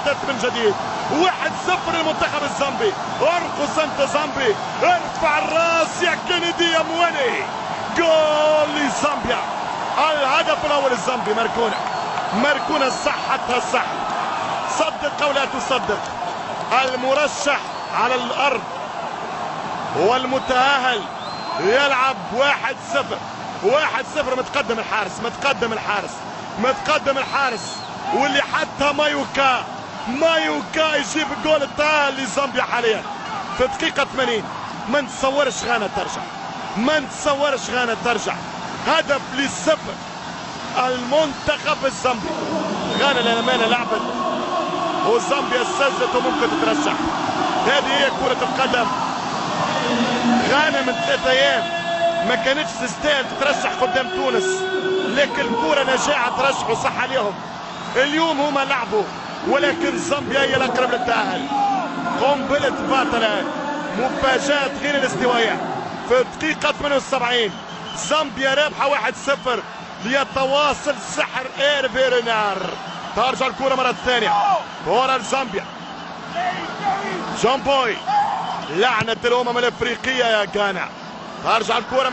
الحدث من جديد. واحد صفر للمنتخب الزامبي. ارقص انت زامبي. ارفع الراس. يا كينيدي يا مواني. جول لزامبيا. الهدف الأول الزامبي ماركونا. ماركونا صحتها صح. صدق أو لا تصدق. المرشح على الأرض والمتأهل يلعب واحد صفر. واحد صفر متقدم الحارس متقدم الحارس متقدم الحارس. واللي حتى مايوكا مايوكا يجيب الجول التاهل لزامبيا حاليا. في دقيقة 80 ما نتصورش غانا ترجع. ما نتصورش غانا ترجع. هدف للصفر المنتخب الزامبي. غانا للأمانة لعبت وزامبيا سجلت وممكن تترشح هذه هي كرة القدم. غانا من ثلاثة أيام. ما كانتش تستاهل تترشح قدام تونس. لكن الكرة نجاعة ترشحوا صح عليهم. اليوم هما لعبوا. ولكن زامبيا هي الأقرب للتأهل. قنبلة باطلة مفاجأة غير الاستوائية. في الدقيقة 78 زامبيا رابحة 1-0 ليتواصل سحر ايرفي رينار ترجع الكرة مرة ثانية. كرة لزامبيا. جون بوي. لعنة الأمم الأفريقية يا غانا. ترجع الكرة